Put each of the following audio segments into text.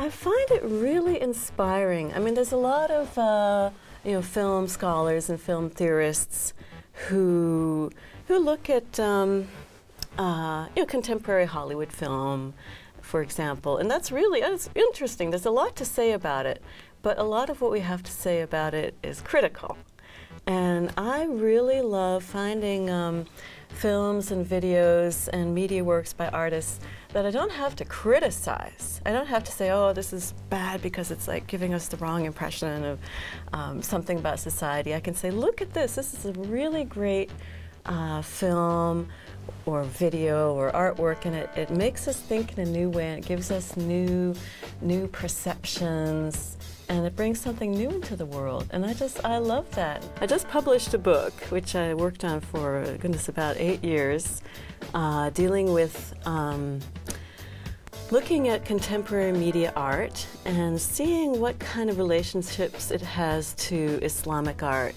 I find it really inspiring. I mean, there's a lot of uh, you know film scholars and film theorists who who look at um, uh, you know contemporary Hollywood film, for example, and that's really it's interesting. There's a lot to say about it, but a lot of what we have to say about it is critical. And I really love finding um, films and videos and media works by artists that I don't have to criticize. I don't have to say, oh, this is bad because it's like giving us the wrong impression of um, something about society. I can say, look at this. This is a really great uh, film or video or artwork and it, it makes us think in a new way and it gives us new new perceptions and it brings something new into the world. And I just, I love that. I just published a book, which I worked on for, goodness, about eight years, uh, dealing with um, looking at contemporary media art and seeing what kind of relationships it has to Islamic art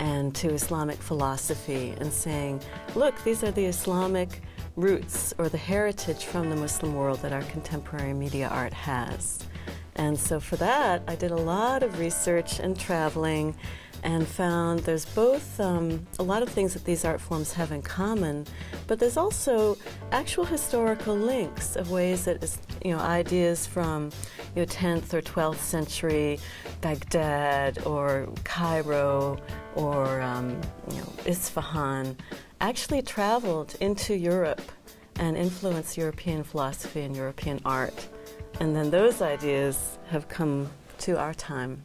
and to Islamic philosophy, and saying, look, these are the Islamic roots or the heritage from the Muslim world that our contemporary media art has. And so for that, I did a lot of research and traveling and found there's both um, a lot of things that these art forms have in common, but there's also actual historical links of ways that is, you know ideas from you know 10th or 12th century Baghdad or Cairo or um, you know Isfahan actually traveled into Europe and influenced European philosophy and European art. And then those ideas have come to our time.